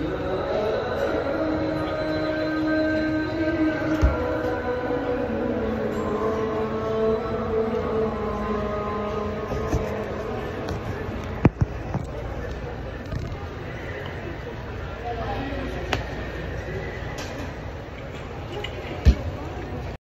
Yeah.